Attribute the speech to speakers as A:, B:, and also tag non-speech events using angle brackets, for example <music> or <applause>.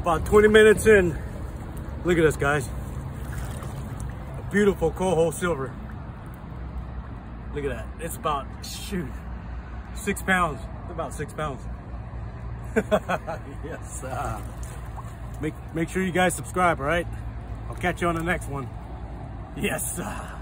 A: about 20 minutes in. Look at this, guys. A beautiful coho silver. Look at that. It's about, shoot, six pounds. About six pounds. <laughs> yes. Uh, make, make sure you guys subscribe, all right? I'll catch you on the next one. Yes. Uh,